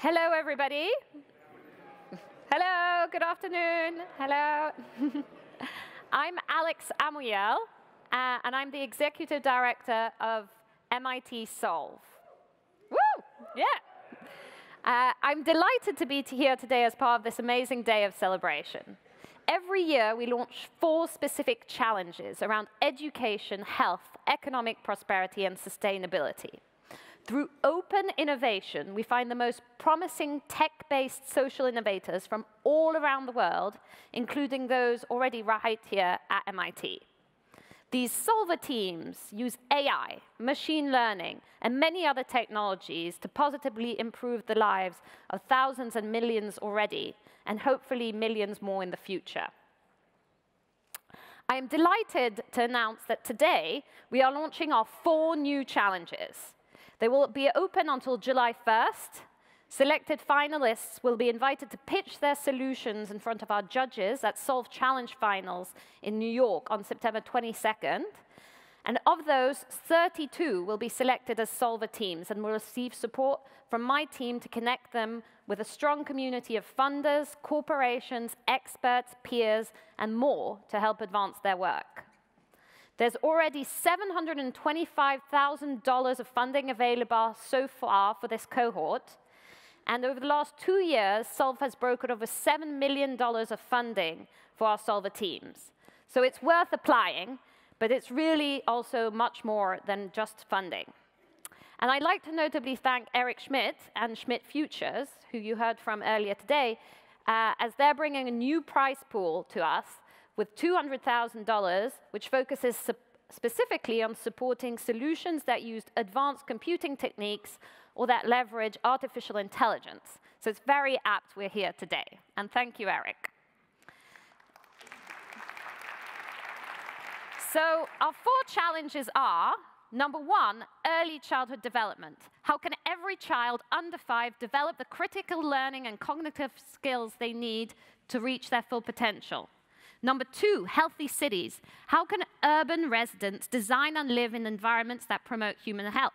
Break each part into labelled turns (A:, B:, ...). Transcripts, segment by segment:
A: Hello, everybody. Hello, good afternoon. Hello. I'm Alex Amouyel, uh, and I'm the Executive Director of MIT Solve. Woo! Yeah. Uh, I'm delighted to be here today as part of this amazing day of celebration. Every year, we launch four specific challenges around education, health, economic prosperity, and sustainability. Through open innovation, we find the most promising tech-based social innovators from all around the world, including those already right here at MIT. These solver teams use AI, machine learning, and many other technologies to positively improve the lives of thousands and millions already, and hopefully millions more in the future. I am delighted to announce that today we are launching our four new challenges. They will be open until July 1st. Selected finalists will be invited to pitch their solutions in front of our judges at Solve Challenge Finals in New York on September 22nd. And of those, 32 will be selected as solver teams and will receive support from my team to connect them with a strong community of funders, corporations, experts, peers, and more to help advance their work. There's already $725,000 of funding available so far for this cohort. And over the last two years, Solve has brokered over $7 million of funding for our solver teams. So it's worth applying, but it's really also much more than just funding. And I'd like to notably thank Eric Schmidt and Schmidt Futures, who you heard from earlier today, uh, as they're bringing a new prize pool to us with $200,000, which focuses specifically on supporting solutions that use advanced computing techniques or that leverage artificial intelligence. So it's very apt we're here today. And thank you, Eric. So our four challenges are, number one, early childhood development. How can every child under five develop the critical learning and cognitive skills they need to reach their full potential? Number two, healthy cities. How can urban residents design and live in environments that promote human health?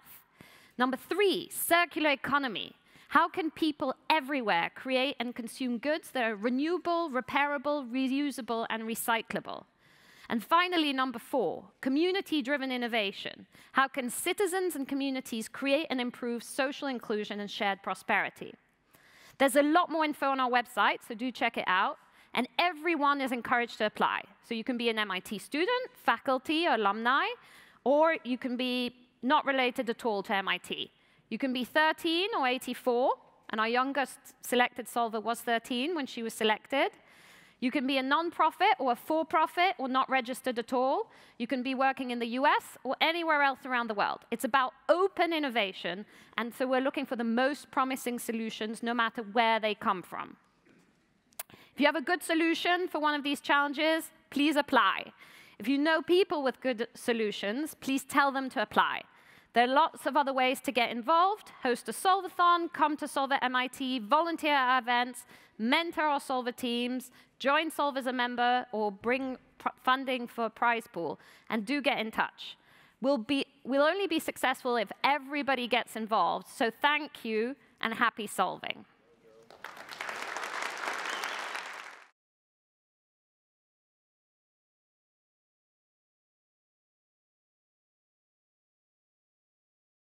A: Number three, circular economy. How can people everywhere create and consume goods that are renewable, repairable, reusable, and recyclable? And finally, number four, community-driven innovation. How can citizens and communities create and improve social inclusion and shared prosperity? There's a lot more info on our website, so do check it out and everyone is encouraged to apply. So you can be an MIT student, faculty, or alumni, or you can be not related at all to MIT. You can be 13 or 84, and our youngest selected solver was 13 when she was selected. You can be a nonprofit or a for-profit or not registered at all. You can be working in the US or anywhere else around the world. It's about open innovation, and so we're looking for the most promising solutions no matter where they come from. If you have a good solution for one of these challenges, please apply. If you know people with good solutions, please tell them to apply. There are lots of other ways to get involved. Host a Solvathon, come to Solve at MIT, volunteer at events, mentor our Solver teams, join Solve as a member, or bring funding for a prize pool, and do get in touch. We'll, be, we'll only be successful if everybody gets involved, so thank you and happy solving.